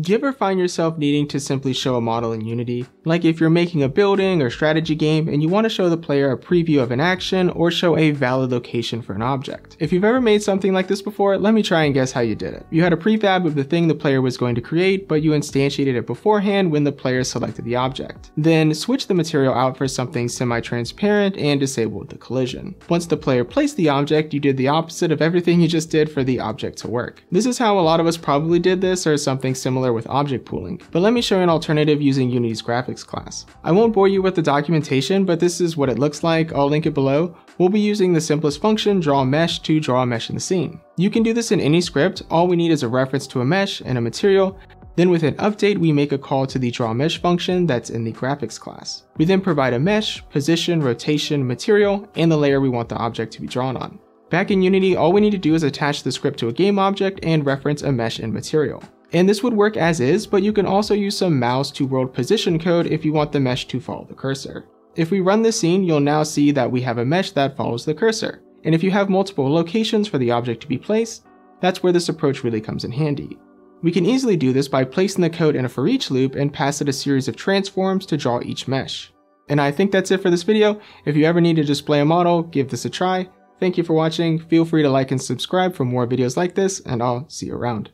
Do you ever find yourself needing to simply show a model in Unity? Like if you're making a building or strategy game and you want to show the player a preview of an action or show a valid location for an object. If you've ever made something like this before, let me try and guess how you did it. You had a prefab of the thing the player was going to create, but you instantiated it beforehand when the player selected the object. Then switch the material out for something semi-transparent and disabled the collision. Once the player placed the object, you did the opposite of everything you just did for the object to work. This is how a lot of us probably did this or something similar similar with object pooling, but let me show you an alternative using Unity's graphics class. I won't bore you with the documentation, but this is what it looks like, I'll link it below. We'll be using the simplest function, draw mesh, to draw a mesh in the scene. You can do this in any script, all we need is a reference to a mesh and a material, then with an update, we make a call to the draw mesh function that's in the graphics class. We then provide a mesh, position, rotation, material, and the layer we want the object to be drawn on. Back in Unity, all we need to do is attach the script to a game object and reference a mesh and material. And this would work as is, but you can also use some mouse to world position code if you want the mesh to follow the cursor. If we run this scene, you'll now see that we have a mesh that follows the cursor. And if you have multiple locations for the object to be placed, that's where this approach really comes in handy. We can easily do this by placing the code in a for each loop and pass it a series of transforms to draw each mesh. And I think that's it for this video. If you ever need to display a model, give this a try. Thank you for watching, feel free to like and subscribe for more videos like this, and I'll see you around.